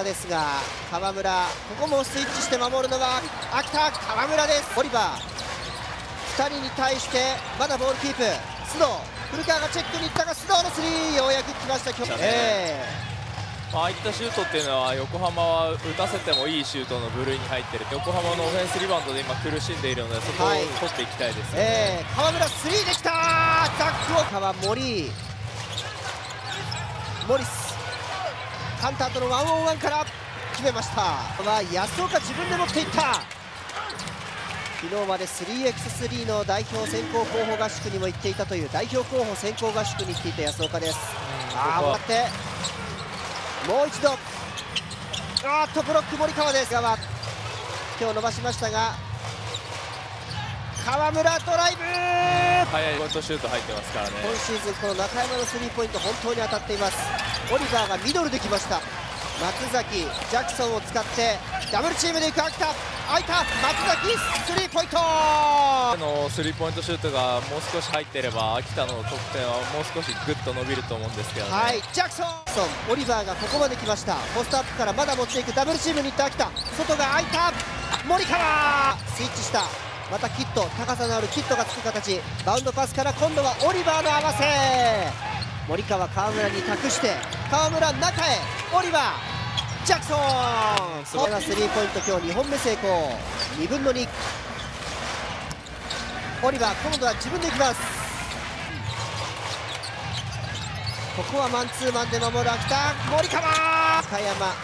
馬ですが川村ここもスイッチして守るのは秋田川村です。オリバー2人に対してまだボールキープ。須藤古川がチェックに行ったが須藤のスリーようやく来ました今日、えまあああいったシュートっていうのは横浜は打たせてもいいシュートの部類に入ってる。横浜のオフェンスリバウンドで今苦しんでいるのでそこをはい。取っていきたいですーよね、えー川村スリーできたザックを。川森。モリスカウンターとのワンオンワンから決めました。は安岡自分で持っていった。昨日まで 3x3 の代表選考候補合宿にも行っていたという代表候補選考合宿に行っていた安岡です。ああもらって。もう一度。あーっとブロック森川です。側手を伸ばしましたが川村ドライブトシュート入ってますからね。今シーズンこの中山のスリーポイント本当に当たっています。オリバーがミドルできました。松崎ジャクソンを使ってダブルチームでいく秋田。空いた松崎スリーポイント。あのスリーポイントシュートがもう少し入っていれば秋田の得点はもう少しグッと伸びると思うんですけどね、はいジャクソンオリバーがここまで来ました。ポストアップからまだ持っていくダブルチームに行った。秋田外が空いた。森川。スイッチしたまたキット高さのあるキットがつく形。バウンドパスから今度はオリバーの合わせ森川川村に託して川村中へ。オリバージャクソン。すごいこれがスリーポイント今日2本目成功。2分の2オリバー今度は自分でいきます。ここはマンツーマンで守る秋田森川。岡山。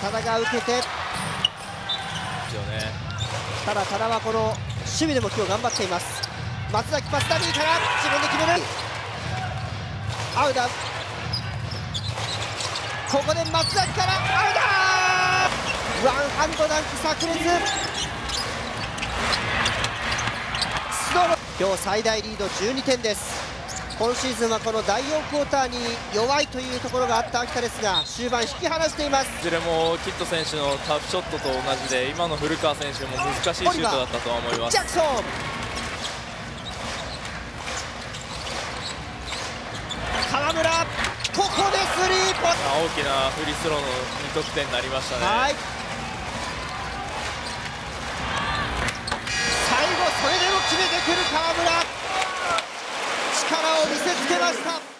多田が受けて。ですよね。ただ多田はこの守備でも今日頑張っています。松崎パスダミーから自分で決める。アウダここで松崎からアウダワンハンドダンク炸裂。スノー今日最大リード12点です。今シーズンはこの第4クォーターに弱いというところがあった秋田ですが終盤引き離しています。いずれもキット選手のタフショットと同じで今の古川選手も難しいシュートだったとは思います。ジャクソン河村ここでスリーポインまあ大きなフリースローの2得点になりましたね、トはい。最後それでも決めてくる河村。力を見せつけました。